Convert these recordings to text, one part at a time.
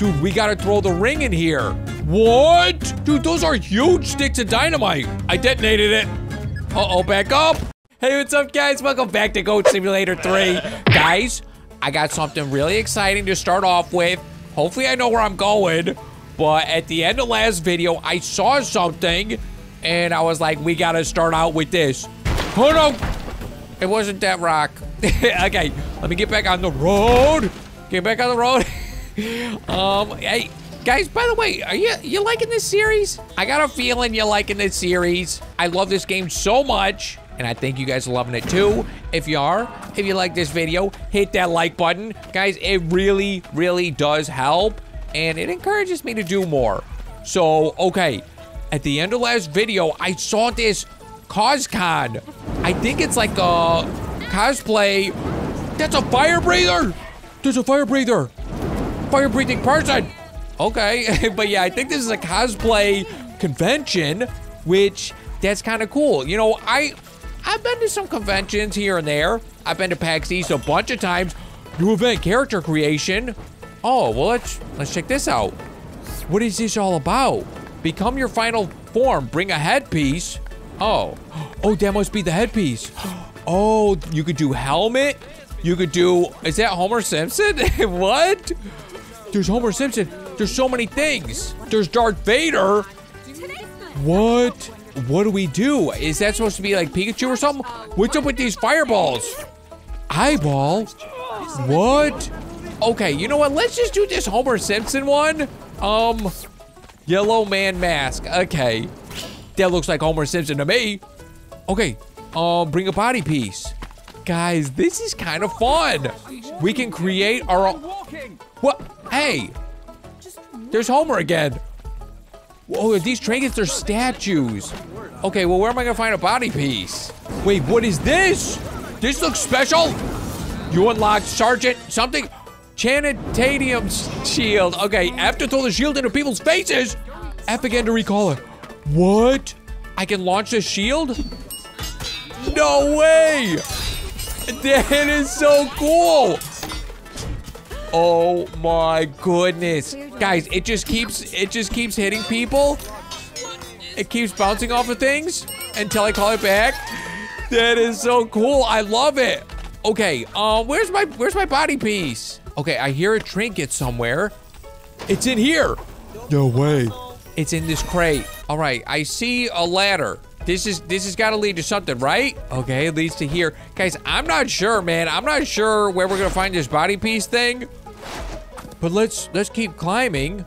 Dude, we gotta throw the ring in here. What? Dude, those are huge sticks of dynamite. I detonated it. Uh-oh, back up. Hey, what's up, guys? Welcome back to Goat Simulator 3. guys, I got something really exciting to start off with. Hopefully I know where I'm going. But at the end of last video, I saw something, and I was like, we gotta start out with this. Oh, no. It wasn't that rock. okay, let me get back on the road. Get back on the road. um, hey, guys, by the way, are you you liking this series? I got a feeling you're liking this series. I love this game so much, and I think you guys are loving it too. If you are, if you like this video, hit that like button. Guys, it really, really does help, and it encourages me to do more. So, okay, at the end of last video, I saw this CosCon. I think it's like a cosplay. That's a fire breather. There's a fire breather. Fire breathing person. Okay, but yeah, I think this is a cosplay convention, which that's kind of cool. You know, I I've been to some conventions here and there. I've been to PAX East a bunch of times. New event, character creation. Oh, well, let's let's check this out. What is this all about? Become your final form. Bring a headpiece. Oh, oh, that must be the headpiece. Oh, you could do helmet. You could do. Is that Homer Simpson? what? There's Homer Simpson. There's so many things. There's Darth Vader. What? What do we do? Is that supposed to be like Pikachu or something? What's up with these fireballs? Eyeball? What? Okay, you know what? Let's just do this Homer Simpson one. Um, yellow man mask. Okay. That looks like Homer Simpson to me. Okay, um, bring a body piece. Guys, this is kind of fun. We can create our own. What? Hey, there's Homer again. Whoa, these trinkets are statues. Okay, well, where am I gonna find a body piece? Wait, what is this? This looks special. You unlocked Sergeant something. Chanitanium shield. Okay, to throw the shield into people's faces. F again to recall it. What? I can launch a shield? No way! That is so cool! Oh my goodness. Guys, it just keeps it just keeps hitting people. It keeps bouncing off of things until I call it back. That is so cool. I love it. Okay, um, where's my where's my body piece? Okay, I hear a trinket somewhere. It's in here. No way. It's in this crate. All right, I see a ladder. This is this has got to lead to something, right? Okay, it leads to here. Guys, I'm not sure, man. I'm not sure where we're gonna find this body piece thing. But let's let's keep climbing.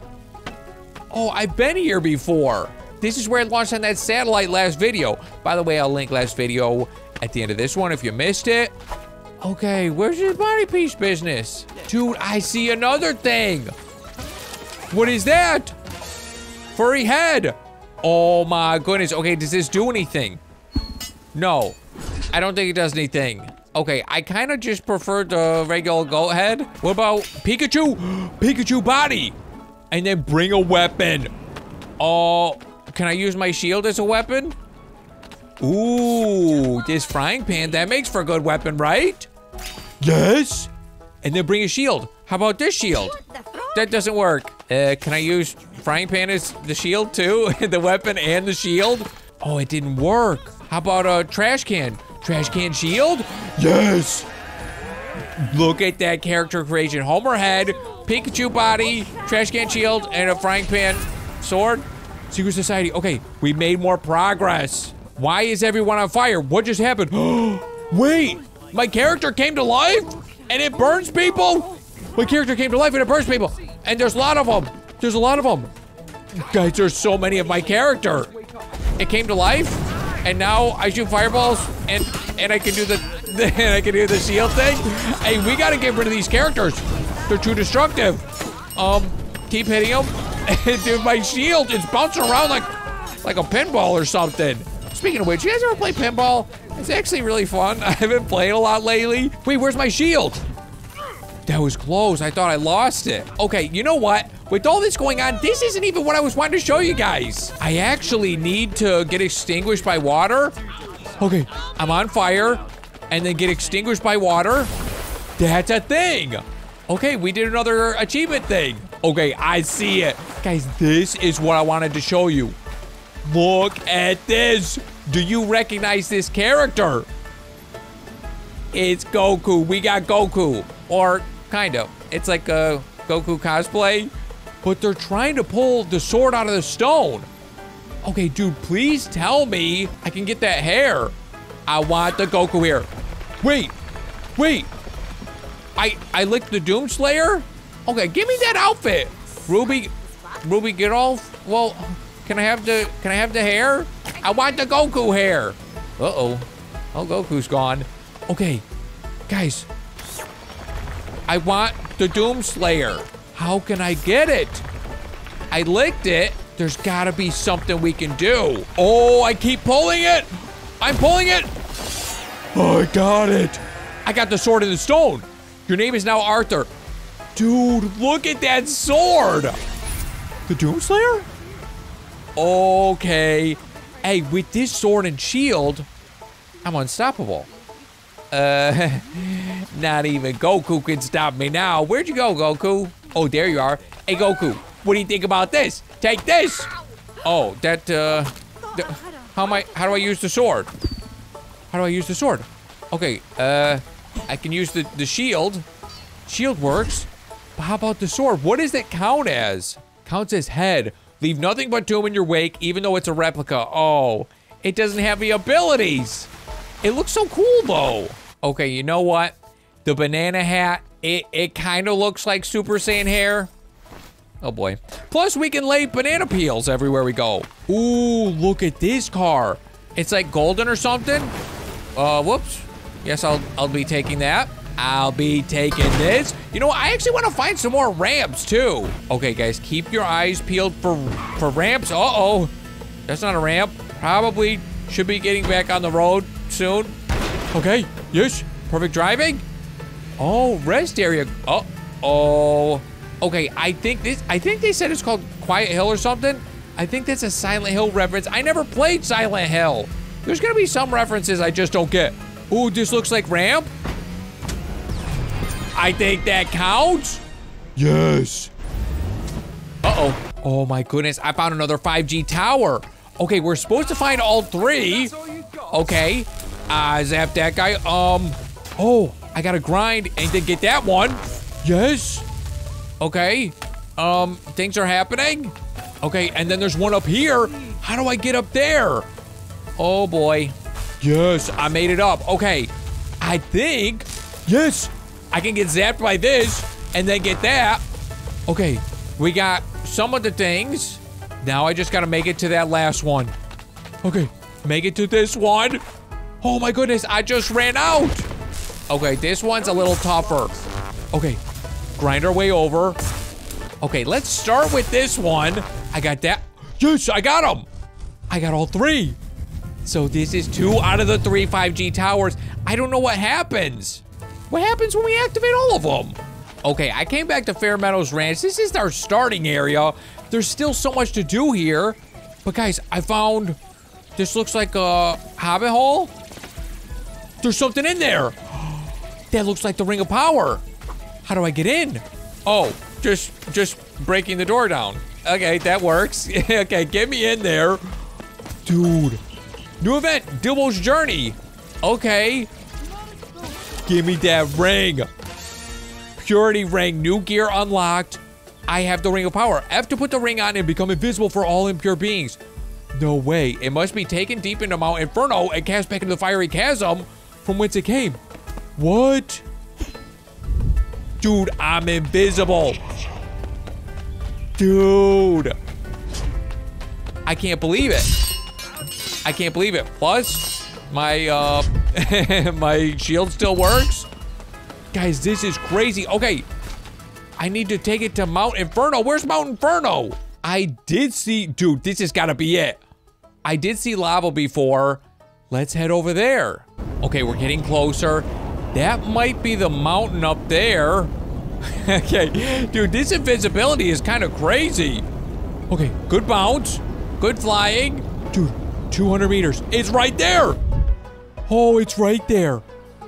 Oh, I've been here before. This is where I launched on that satellite last video. By the way, I'll link last video at the end of this one if you missed it. Okay, where's your body piece business? Dude, I see another thing. What is that? Furry head. Oh my goodness. Okay, does this do anything? No. I don't think it does anything. Okay, I kind of just prefer the regular goat head. What about Pikachu? Pikachu body. And then bring a weapon. Oh, can I use my shield as a weapon? Ooh, this frying pan, that makes for a good weapon, right? Yes. And then bring a shield. How about this shield? That doesn't work. Uh, can I use frying pan as the shield too? the weapon and the shield? Oh, it didn't work. How about a trash can? Trash can shield? Yes! Look at that character creation. Homer head, Pikachu body, trash can shield, and a frying pan sword. Secret Society. Okay, we made more progress. Why is everyone on fire? What just happened? Wait, my character came to life and it burns people? My character came to life and it burns people. And there's a lot of them. There's a lot of them. Guys, there's so many of my character. It came to life and now I shoot fireballs and and I can do the, and I can do the shield thing. Hey, we gotta get rid of these characters. They're too destructive. Um, keep hitting them. Dude, my shield is bouncing around like like a pinball or something. Speaking of which, you guys ever play pinball? It's actually really fun. I haven't played a lot lately. Wait, where's my shield? That was close. I thought I lost it. Okay, you know what? With all this going on, this isn't even what I was wanting to show you guys. I actually need to get extinguished by water. Okay, I'm on fire and then get extinguished by water. That's a thing. Okay, we did another achievement thing. Okay, I see it. Guys, this is what I wanted to show you. Look at this. Do you recognize this character? It's Goku. We got Goku. Or kind of. It's like a Goku cosplay. But they're trying to pull the sword out of the stone. Okay, dude, please tell me I can get that hair. I want the Goku hair. Wait, wait. I I licked the Doom Slayer? Okay, give me that outfit. Ruby, Ruby, get off. Well, can I have the can I have the hair? I want the Goku hair. Uh-oh. Oh, Goku's gone. Okay, guys. I want the Doom Slayer. How can I get it? I licked it. There's gotta be something we can do. Oh, I keep pulling it. I'm pulling it. Oh, I got it. I got the sword in the stone. Your name is now Arthur. Dude, look at that sword. The Doomslayer? Okay. Hey, with this sword and shield, I'm unstoppable. Uh, not even Goku can stop me now. Where'd you go, Goku? Oh, there you are. Hey, Goku, what do you think about this? Take this. Oh, that, uh, th how am I, how do I use the sword? How do I use the sword? Okay, uh, I can use the, the shield. Shield works. But how about the sword? What does it count as? Counts as head. Leave nothing but doom in your wake, even though it's a replica. Oh, it doesn't have the abilities. It looks so cool, though. Okay, you know what? The banana hat, it, it kind of looks like Super Saiyan hair. Oh, boy. Plus, we can lay banana peels everywhere we go. Ooh, look at this car. It's like golden or something. Uh, whoops. Yes, I'll, I'll be taking that. I'll be taking this. You know, I actually want to find some more ramps too. Okay, guys, keep your eyes peeled for for ramps. Uh-oh. That's not a ramp. Probably should be getting back on the road soon. Okay, yes, perfect driving. Oh, rest area. Uh oh. Okay, I think this, I think they said it's called Quiet Hill or something. I think that's a Silent Hill reference. I never played Silent Hill. There's gonna be some references I just don't get. Ooh, this looks like ramp. I think that counts. Yes. Uh-oh. Oh my goodness, I found another 5G tower. Okay, we're supposed to find all three. Okay. Uh, zap that guy. Um, oh, I gotta grind and then get that one. Yes. Okay. Um, things are happening. Okay, and then there's one up here. How do I get up there? Oh boy. Yes, I made it up. Okay. I think, yes, I can get zapped by this and then get that. Okay, we got some of the things. Now I just gotta make it to that last one. Okay, make it to this one. Oh my goodness, I just ran out. Okay, this one's a little tougher. Okay, grind our way over. Okay, let's start with this one. I got that. Yes, I got them. I got all three. So this is two out of the three 5G towers. I don't know what happens. What happens when we activate all of them? Okay, I came back to Fair Meadows Ranch. This is our starting area. There's still so much to do here. But guys, I found, this looks like a hobbit hole. There's something in there. That looks like the Ring of Power. How do I get in? Oh, just, just breaking the door down. Okay, that works. okay, get me in there. Dude, new event, Dilbo's Journey. Okay. Give me that ring. Purity ring, new gear unlocked. I have the ring of power. I have to put the ring on and become invisible for all impure beings. No way. It must be taken deep into Mount Inferno and cast back into the fiery chasm from whence it came. What? Dude, I'm invisible. Dude. I can't believe it. I can't believe it. Plus, my, uh, my shield still works. Guys, this is crazy. Okay, I need to take it to Mount Inferno. Where's Mount Inferno? I did see, dude, this has gotta be it. I did see lava before. Let's head over there. Okay, we're getting closer. That might be the mountain up there. okay, dude, this invisibility is kind of crazy. Okay, good bounce, good flying. Dude, 200 meters. It's right there. Oh, it's right there.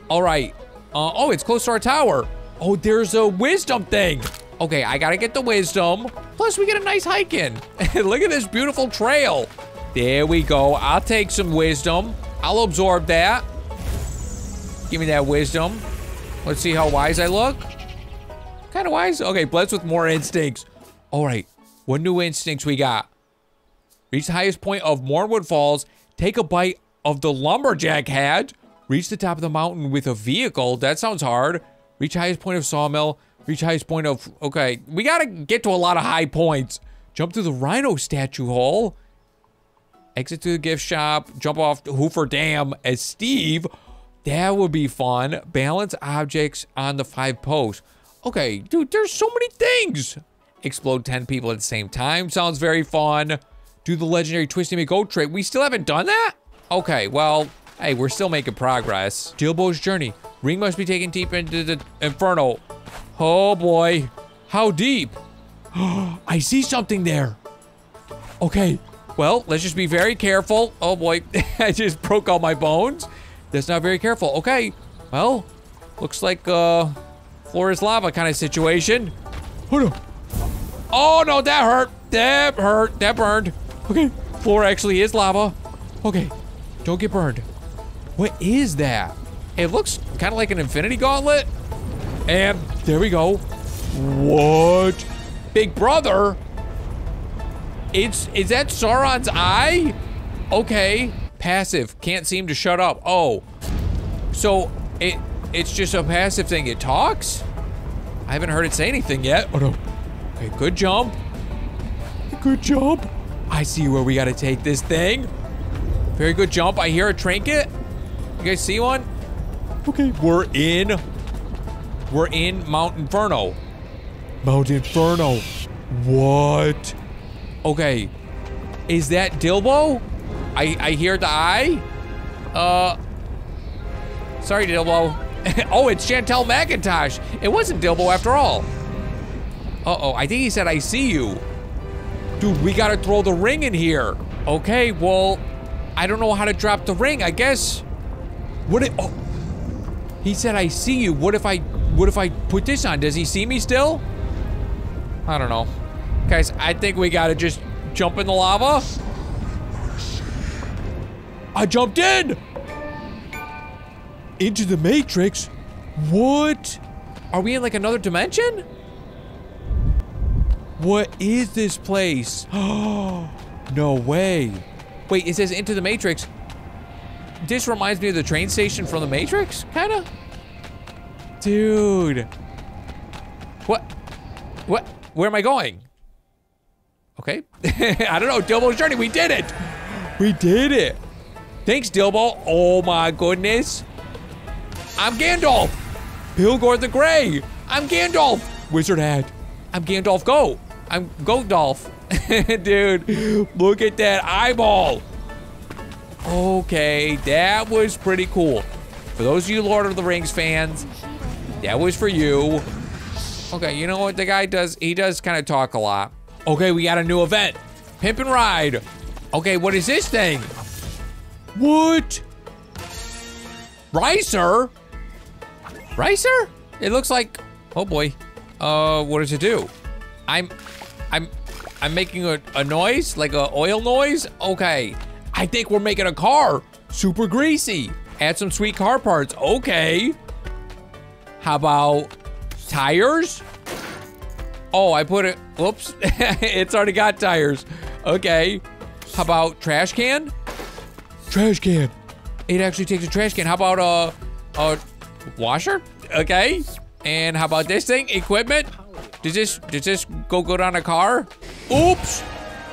All right. Uh, oh, it's close to our tower. Oh, there's a wisdom thing. Okay, I gotta get the wisdom. Plus, we get a nice hike in. Look at this beautiful trail. There we go. I'll take some wisdom. I'll absorb that. Give me that wisdom. Let's see how wise I look. Kind of wise. Okay, blessed with more instincts. All right, what new instincts we got? Reach the highest point of Mournwood Falls. Take a bite of the lumberjack hat. Reach the top of the mountain with a vehicle. That sounds hard. Reach highest point of Sawmill. Reach highest point of... Okay, we gotta get to a lot of high points. Jump through the rhino statue hole. Exit to the gift shop. Jump off Hoover Dam as Steve. That would be fun. Balance objects on the five posts. Okay, dude, there's so many things. Explode 10 people at the same time. Sounds very fun. Do the legendary Twisty McGo trick. We still haven't done that? Okay, well, hey, we're still making progress. Dilbo's journey. Ring must be taken deep into the inferno. Oh boy. How deep? I see something there. Okay. Well, let's just be very careful. Oh boy. I just broke all my bones. That's not very careful. Okay. Well, looks like uh floor is lava kind of situation. Oh no. Oh no, that hurt. That hurt. That burned. Okay. Floor actually is lava. Okay. Don't get burned. What is that? It looks kind of like an infinity gauntlet. And there we go. What? Big brother? It's, is that Sauron's eye? Okay. Passive. Can't seem to shut up. Oh. So, it, it's just a passive thing. It talks? I haven't heard it say anything yet. Oh no. Okay, good jump. Good jump. I see where we gotta take this thing. Very good jump. I hear a trinket. You guys see one? Okay, we're in we're in Mount Inferno. Mount Inferno. What? Okay. Is that Dilbo? I, I hear the eye. Uh. Sorry, Dilbo. oh, it's Chantel McIntosh. It wasn't Dilbo after all. Uh-oh, I think he said, I see you. Dude, we gotta throw the ring in here. Okay, well, I don't know how to drop the ring. I guess. What it, oh. He said, I see you. What if I what if I put this on? Does he see me still? I don't know. Guys, I think we gotta just jump in the lava. I jumped in! Into the Matrix? What? Are we in like another dimension? What is this place? Oh, no way. Wait, it says into the Matrix. This reminds me of the train station from the Matrix, kinda? Dude. What? What? Where am I going? Okay. I don't know. Dilbo's journey. We did it. We did it. Thanks, Dilbo. Oh my goodness. I'm Gandalf. Pilgor the Grey. I'm Gandalf. Wizard hat. I'm Gandalf Go. I'm Golf. Dude, look at that eyeball. Okay, that was pretty cool. For those of you Lord of the Rings fans, that was for you. Okay, you know what the guy does? He does kind of talk a lot. Okay, we got a new event. Pimp and ride. Okay, what is this thing? What? Ricer? Ricer? It looks like, oh boy. Uh, what does it do? I'm, I'm, I'm making a, a noise, like a oil noise? Okay, I think we're making a car. Super greasy. Add some sweet car parts. Okay. How about tires? Oh, I put it, whoops. it's already got tires. Okay. How about trash can? Trash can. It actually takes a trash can. How about a, a washer? Okay. And how about this thing? Equipment? Does this, does this go good on a car? Oops.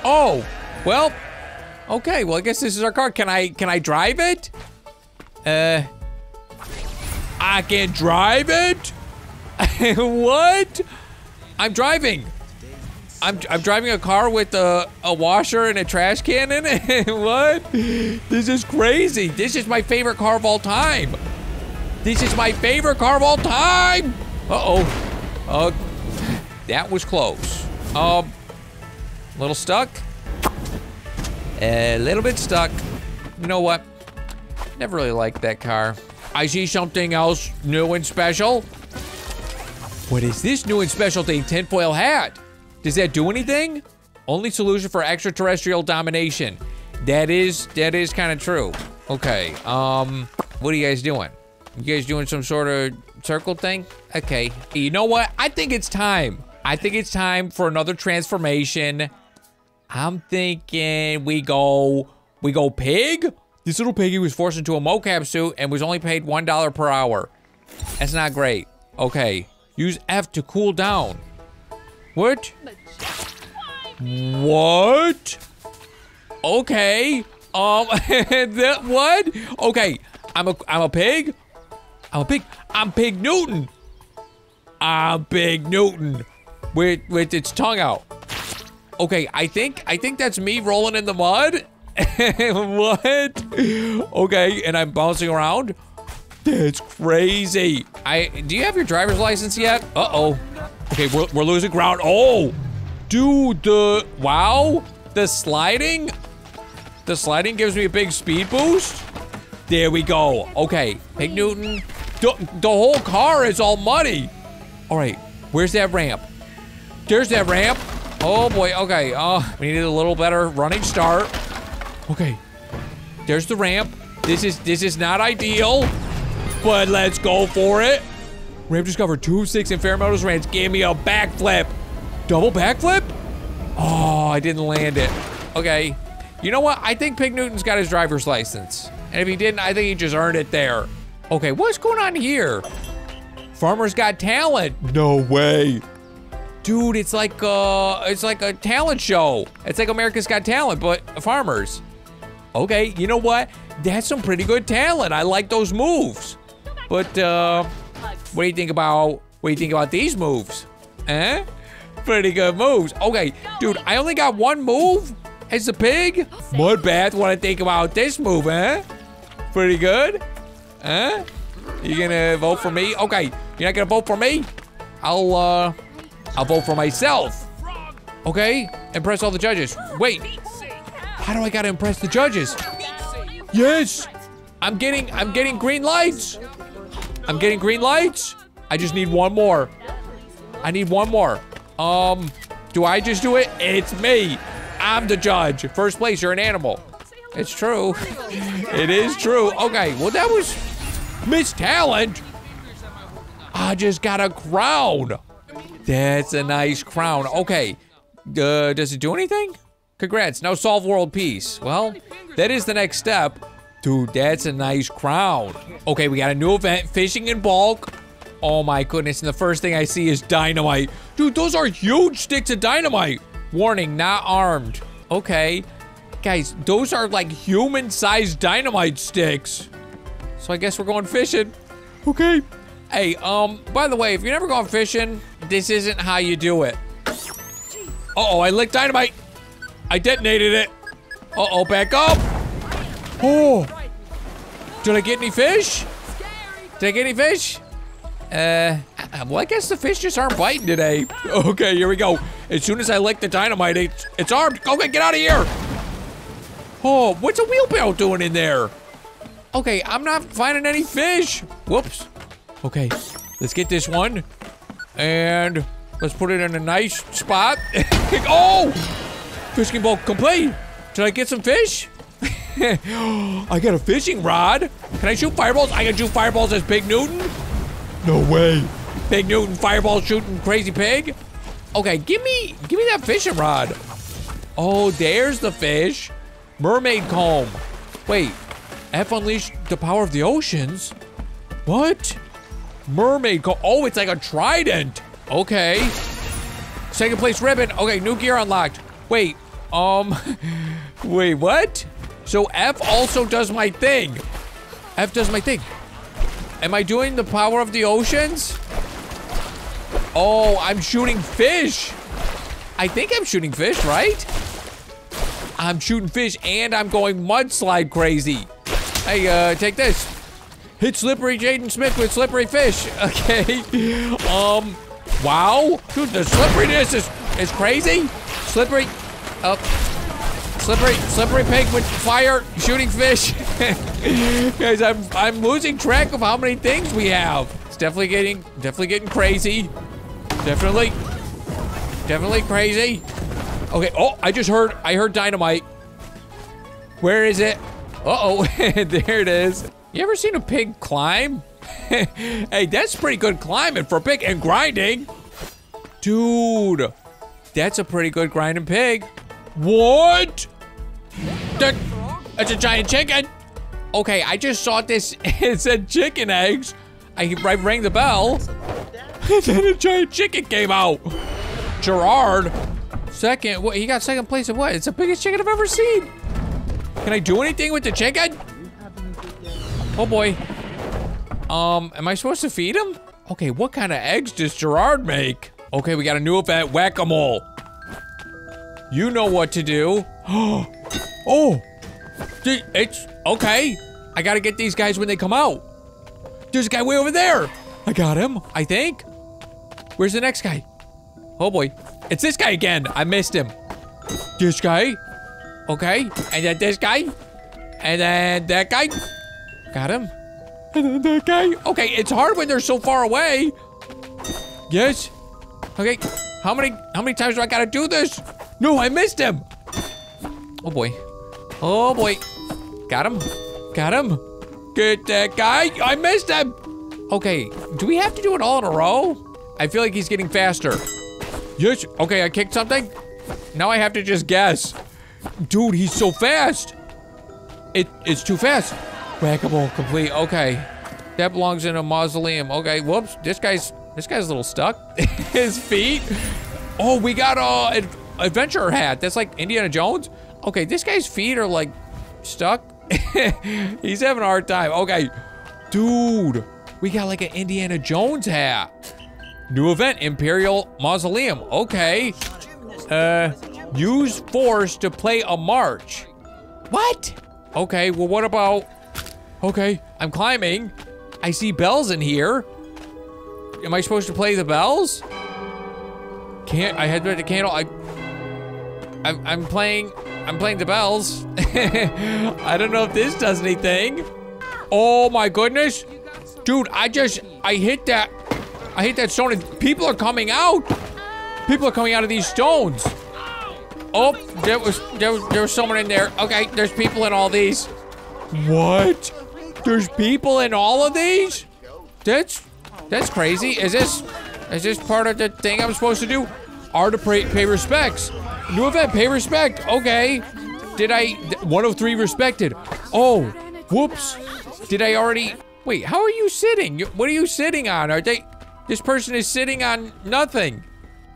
Oh, well, okay. Well, I guess this is our car. Can I, can I drive it? Uh, I can drive it? what? I'm driving. I'm, I'm driving a car with a, a washer and a trash can in it? what? This is crazy. This is my favorite car of all time. This is my favorite car of all time. Uh-oh. Uh, that was close. Um, a little stuck. A little bit stuck. You know what? Never really liked that car. I see something else new and special. What is this new and special thing? Tinfoil hat. Does that do anything? Only solution for extraterrestrial domination. That is, that is kind of true. Okay, um, what are you guys doing? You guys doing some sort of circle thing? Okay, you know what? I think it's time. I think it's time for another transformation. I'm thinking we go, we go pig? This little piggy was forced into a mocap suit and was only paid $1 per hour. That's not great. Okay, use F to cool down. What? What? Okay. Um, that, what? Okay, I'm a, I'm a pig? I'm a pig. I'm Pig Newton. I'm Pig Newton with with its tongue out. Okay, I think I think that's me rolling in the mud. what? Okay, and I'm bouncing around. That's crazy. I do you have your driver's license yet? Uh oh. Okay, we're, we're losing ground. Oh, dude, the wow, the sliding, the sliding gives me a big speed boost. There we go. Okay, Pig Newton. The, the whole car is all muddy. All right, where's that ramp? There's that ramp. Oh boy, okay. Uh, we needed a little better running start. Okay. There's the ramp. This is this is not ideal, but let's go for it. Ramp discovered two six in Fair Meadows Ranch. Gave me a backflip. Double backflip? Oh, I didn't land it. Okay. You know what? I think Pig Newton's got his driver's license. And if he didn't, I think he just earned it there. Okay, what's going on here? Farmer's got talent. No way. Dude, it's like uh it's like a talent show. It's like America's Got Talent, but farmers. Okay, you know what? That's some pretty good talent. I like those moves. But uh what do you think about what do you think about these moves? Eh? Pretty good moves. Okay, dude, I only got one move as a pig. Mudbath, what do you think about this move, eh? Pretty good. Huh? You gonna vote for me? Okay, you're not gonna vote for me? I'll uh I'll vote for myself. Okay, impress all the judges. Wait, how do I gotta impress the judges? Yes, I'm getting, I'm getting green lights. I'm getting green lights. I just need one more. I need one more. Um, do I just do it? It's me. I'm the judge. First place, you're an animal. It's true. it is true. Okay, well that was Miss Talent. I just got a crown. That's a nice crown. Okay. Uh, does it do anything? Congrats. Now solve world peace. Well, that is the next step. Dude, that's a nice crown. Okay, we got a new event, fishing in bulk. Oh my goodness, and the first thing I see is dynamite. Dude, those are huge sticks of dynamite. Warning, not armed. Okay. Guys, those are like human-sized dynamite sticks. So I guess we're going fishing. Okay. Hey, um, by the way, if you're never going fishing, this isn't how you do it. Uh-oh, I licked dynamite. I detonated it. Uh-oh, back up. Oh. Did I get any fish? Did I get any fish? Uh, well, I guess the fish just aren't biting today. Okay, here we go. As soon as I lick the dynamite, it's, it's armed. Okay, get out of here. Oh, what's a wheelbarrow doing in there? Okay, I'm not finding any fish. Whoops. Okay, let's get this one. And let's put it in a nice spot. oh! Fishing boat complete. Did I get some fish? I got a fishing rod. Can I shoot fireballs? I can shoot fireballs as Pig Newton? No way. Pig Newton fireball shooting crazy pig? Okay, give me give me that fishing rod. Oh, there's the fish. Mermaid comb. Wait, F unleashed the power of the oceans? What? Mermaid comb. Oh, it's like a trident. Okay. Second place ribbon. Okay, new gear unlocked. Wait, um, wait, what? So F also does my thing. F does my thing. Am I doing the power of the oceans? Oh, I'm shooting fish. I think I'm shooting fish, right? I'm shooting fish and I'm going mudslide crazy. Hey, uh, take this. Hit slippery Jaden Smith with slippery fish. Okay. Um, wow. Dude, the slipperiness is, is crazy. Slippery. Up. Slippery, slippery pig with fire, shooting fish. Guys, I'm I'm losing track of how many things we have. It's definitely getting definitely getting crazy. Definitely. Definitely crazy. Okay, oh, I just heard, I heard dynamite. Where is it? Uh-oh, there it is. You ever seen a pig climb? hey, that's pretty good climbing for a pig and grinding. Dude, that's a pretty good grinding pig. What? That, that's a giant chicken. Okay, I just saw this. It said chicken eggs. I, I rang the bell. And then a giant chicken came out. Gerard. Second. What? He got second place in what? It's the biggest chicken I've ever seen. Can I do anything with the chicken? Oh boy. Um, am I supposed to feed him? Okay, what kind of eggs does Gerard make? Okay, we got a new event, whack-a-mole. You know what to do. oh, it's, okay. I gotta get these guys when they come out. There's a guy way over there. I got him, I think. Where's the next guy? Oh boy. It's this guy again. I missed him. This guy. Okay. And then this guy. And then that guy. Got him. And then that guy. Okay, it's hard when they're so far away. Yes. Okay. How many how many times do I gotta do this? No, I missed him. Oh boy. Oh boy. Got him. Got him. Get that uh, guy. I missed him. Okay. Do we have to do it all in a row? I feel like he's getting faster. Yes. Okay, I kicked something. Now I have to just guess. Dude, he's so fast. It it's too fast. Whack-a-mole complete. Okay. That belongs in a mausoleum. Okay, whoops. This guy's this guy's a little stuck. His feet. Oh, we got uh, a ad adventure hat. That's like Indiana Jones. Okay, this guy's feet are like stuck. He's having a hard time. Okay. Dude, we got like an Indiana Jones hat. New event, Imperial Mausoleum. Okay. Uh, use force to play a march. What? Okay, well, what about... Okay, I'm climbing. I see bells in here. Am I supposed to play the bells? Can't, I had the candle, I... I'm, I'm playing, I'm playing the bells. I don't know if this does anything. Oh my goodness. Dude, I just, I hit that I hate that stone and people are coming out. People are coming out of these stones. Oh, there was there was there was someone in there. Okay, there's people in all these. What? There's people in all of these? That's that's crazy. Is this is this part of the thing I'm supposed to do? Are to pay, pay respects. New event, pay respect. Okay. Did I 103 respected? Oh, whoops. Did I already Wait, how are you sitting? What are you sitting on? Are they this person is sitting on nothing.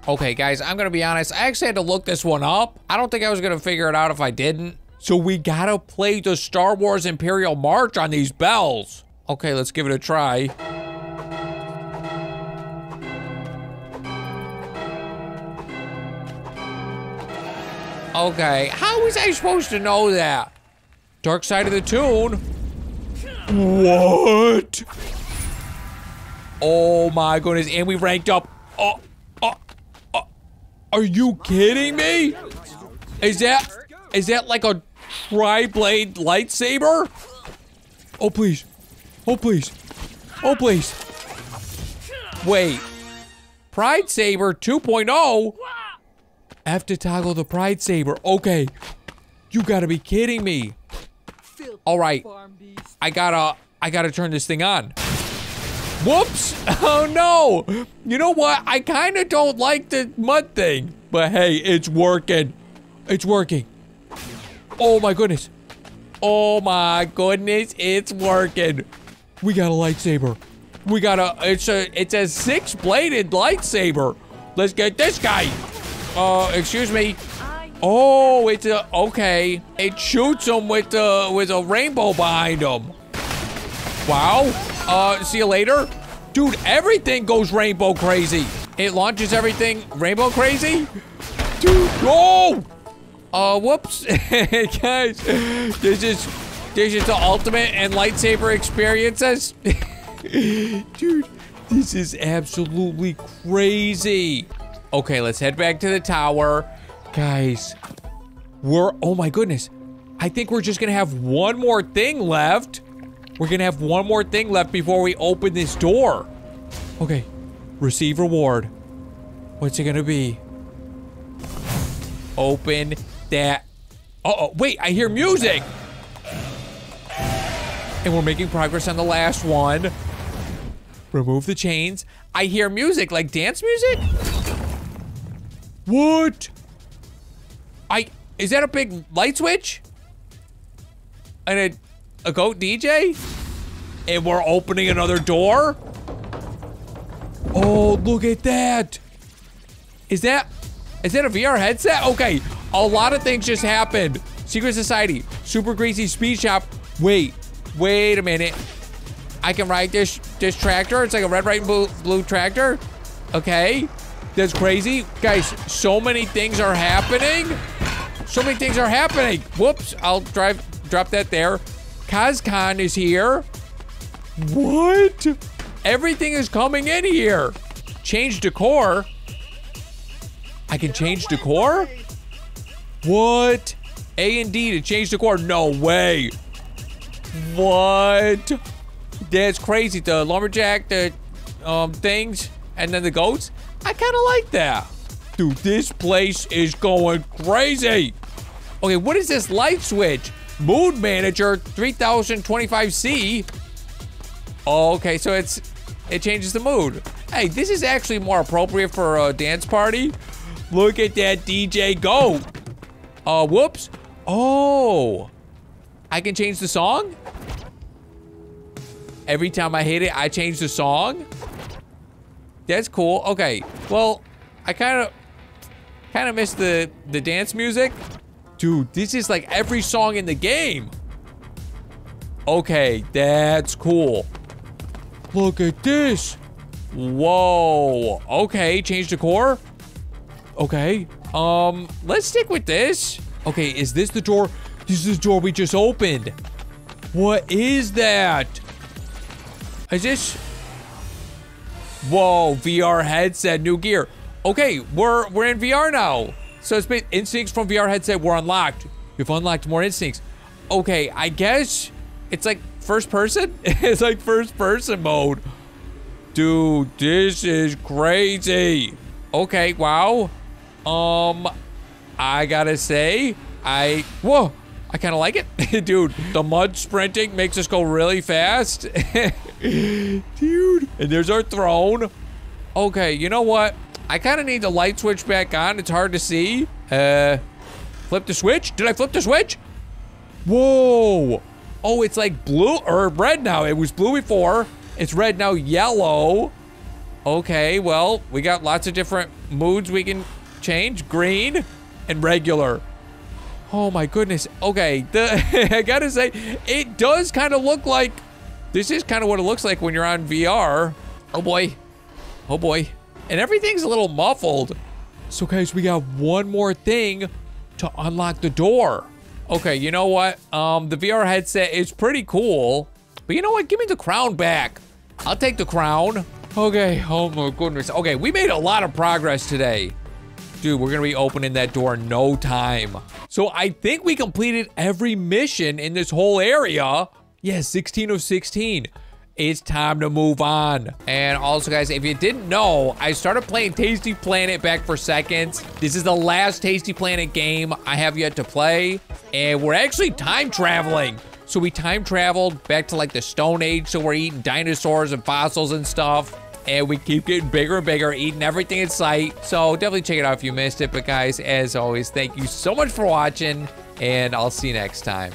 Okay, guys, I'm gonna be honest. I actually had to look this one up. I don't think I was gonna figure it out if I didn't. So we gotta play the Star Wars Imperial March on these bells. Okay, let's give it a try. Okay, how was I supposed to know that? Dark side of the tune. What? Oh my goodness, and we ranked up. Oh, oh, oh, are you kidding me? Is that, is that like a tri-blade lightsaber? Oh please, oh please, oh please. Wait, Pride Saber 2.0? Have to toggle the Pride Saber, okay. You gotta be kidding me. All right, I gotta, I gotta turn this thing on. Whoops! Oh no! You know what? I kind of don't like the mud thing. But hey, it's working. It's working. Oh my goodness. Oh my goodness, it's working. We got a lightsaber. We got a, it's a, it's a six-bladed lightsaber. Let's get this guy. Uh, excuse me. Oh, it's a, okay. It shoots him with, uh, with a rainbow behind him. Wow. Uh, see you later. Dude, everything goes rainbow crazy. It launches everything rainbow crazy? Dude, oh! Uh, whoops. Guys, this is, this is the ultimate and lightsaber experiences. Dude, this is absolutely crazy. Okay, let's head back to the tower. Guys, we're, oh my goodness. I think we're just gonna have one more thing left. We're gonna have one more thing left before we open this door. Okay, receive reward. What's it gonna be? Open that. Uh oh, wait, I hear music. And we're making progress on the last one. Remove the chains. I hear music, like dance music? What? I, is that a big light switch? And a, a goat DJ? And we're opening another door? Oh, look at that. Is that, is that a VR headset? Okay, a lot of things just happened. Secret Society, Super Greasy Speed Shop. Wait, wait a minute. I can ride this this tractor. It's like a red, white, blue, blue tractor. Okay, that's crazy. Guys, so many things are happening. So many things are happening. Whoops, I'll drive, drop that there. Kazcon is here. What? Everything is coming in here. Change decor. I can change decor? What? A and D to change decor? No way. What? That's crazy. The lumberjack, the um things, and then the goats. I kind of like that. Dude, this place is going crazy. Okay, what is this light switch? Mood Manager 3025C. Oh, okay, so it's it changes the mood. Hey, this is actually more appropriate for a dance party. Look at that DJ go. Uh, whoops. Oh, I can change the song? Every time I hit it, I change the song? That's cool. Okay, well, I kind of kind of missed the, the dance music. Dude, this is like every song in the game. Okay, that's cool. Look at this. Whoa. Okay, change decor. Okay. Um, let's stick with this. Okay, is this the door? This is the door we just opened. What is that? Is this? Whoa, VR headset, new gear. Okay, we're we're in VR now. So it's been instincts from VR headset were unlocked. You've unlocked more instincts. Okay, I guess it's like first person. it's like first person mode. Dude, this is crazy. Okay, wow. Um, I gotta say, I whoa. I kind of like it. Dude, the mud sprinting makes us go really fast. Dude. And there's our throne. Okay, you know what? I kind of need the light switch back on. It's hard to see. Uh, flip the switch? Did I flip the switch? Whoa. Oh, it's like blue or red now. It was blue before. It's red now, yellow. Okay, well, we got lots of different moods we can change. Green and regular. Oh my goodness. Okay, the, I gotta say, it does kind of look like, this is kind of what it looks like when you're on VR. Oh boy. Oh boy. And everything's a little muffled. So guys, we got one more thing to unlock the door. Okay, you know what? Um, the VR headset is pretty cool. But you know what? Give me the crown back. I'll take the crown. Okay, oh my goodness. Okay, we made a lot of progress today. Dude, we're gonna be opening that door in no time. So I think we completed every mission in this whole area. Yeah, 16 of 16. It's time to move on. And also, guys, if you didn't know, I started playing Tasty Planet back for seconds. This is the last Tasty Planet game I have yet to play. And we're actually time traveling. So we time traveled back to like the Stone Age. So we're eating dinosaurs and fossils and stuff and we keep getting bigger and bigger, eating everything in sight. So definitely check it out if you missed it. But guys, as always, thank you so much for watching, and I'll see you next time.